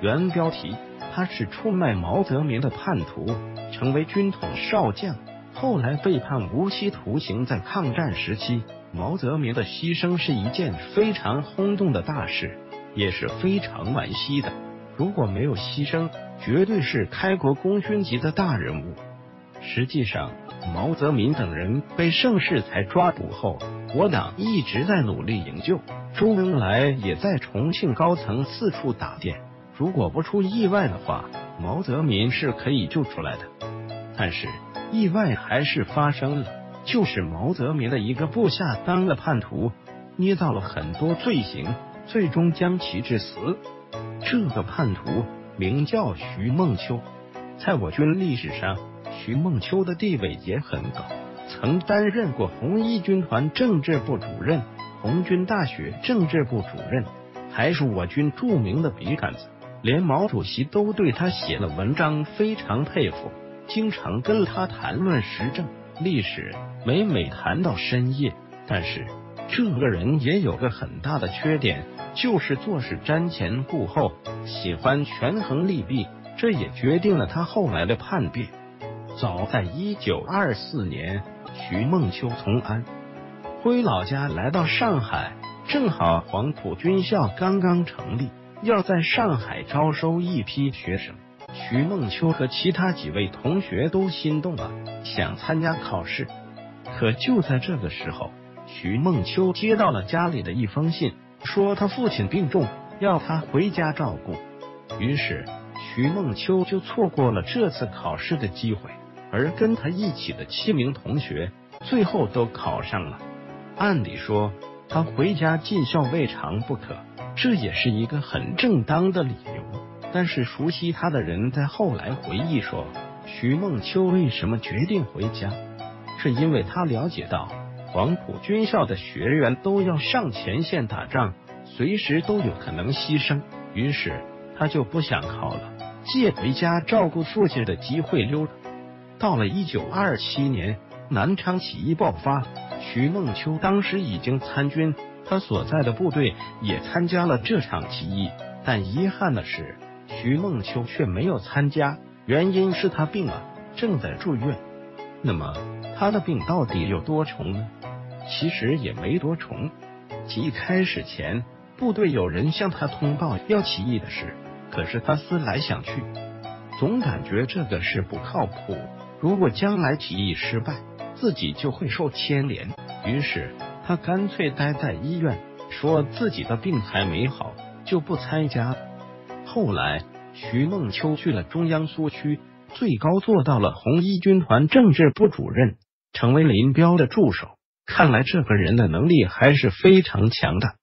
原标题：他是出卖毛泽民的叛徒，成为军统少将，后来被判无期徒刑。在抗战时期，毛泽民的牺牲是一件非常轰动的大事，也是非常惋惜的。如果没有牺牲，绝对是开国功勋级的大人物。实际上，毛泽民等人被盛世才抓捕后，我党一直在努力营救，周恩来也在重庆高层四处打电。如果不出意外的话，毛泽民是可以救出来的。但是意外还是发生了，就是毛泽民的一个部下当了叛徒，捏造了很多罪行，最终将其致死。这个叛徒名叫徐梦秋，在我军历史上，徐梦秋的地位也很高，曾担任过红一军团政治部主任、红军大学政治部主任，还是我军著名的笔杆子。连毛主席都对他写了文章，非常佩服，经常跟他谈论时政历史，每每谈到深夜。但是这个人也有个很大的缺点，就是做事瞻前顾后，喜欢权衡利弊，这也决定了他后来的叛变。早在一九二四年，徐梦秋从安徽老家来到上海，正好黄埔军校刚刚成立。要在上海招收一批学生，徐梦秋和其他几位同学都心动了，想参加考试。可就在这个时候，徐梦秋接到了家里的一封信，说他父亲病重，要他回家照顾。于是徐梦秋就错过了这次考试的机会，而跟他一起的七名同学最后都考上了。按理说，他回家尽孝未尝不可。这也是一个很正当的理由，但是熟悉他的人在后来回忆说，徐梦秋为什么决定回家，是因为他了解到黄埔军校的学员都要上前线打仗，随时都有可能牺牲，于是他就不想考了，借回家照顾父亲的机会溜了。到了一九二七年，南昌起义爆发，徐梦秋当时已经参军。他所在的部队也参加了这场起义，但遗憾的是，徐梦秋却没有参加，原因是他病了，正在住院。那么他的病到底有多重呢？其实也没多重。起义开始前，部队有人向他通报要起义的事，可是他思来想去，总感觉这个事不靠谱。如果将来起义失败，自己就会受牵连。于是。他干脆待在医院，说自己的病还没好，就不参加。后来，徐梦秋去了中央苏区，最高做到了红一军团政治部主任，成为林彪的助手。看来这个人的能力还是非常强的。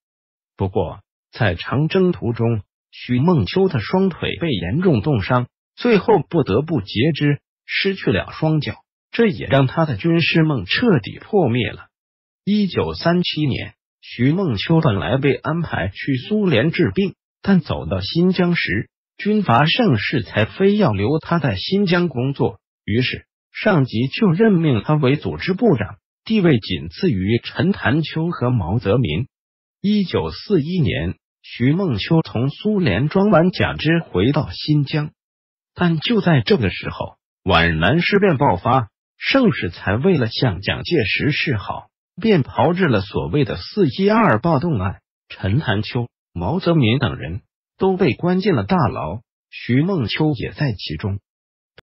不过，在长征途中，徐梦秋的双腿被严重冻伤，最后不得不截肢，失去了双脚，这也让他的军师梦彻底破灭了。一九三七年，徐梦秋本来被安排去苏联治病，但走到新疆时，军阀盛世才非要留他在新疆工作，于是上级就任命他为组织部长，地位仅次于陈潭秋和毛泽民。一九四一年，徐梦秋从苏联装完假肢回到新疆，但就在这个时候，皖南事变爆发，盛世才为了向蒋介石示好。便炮制了所谓的“四一二”暴动案，陈潭秋、毛泽民等人都被关进了大牢，徐梦秋也在其中。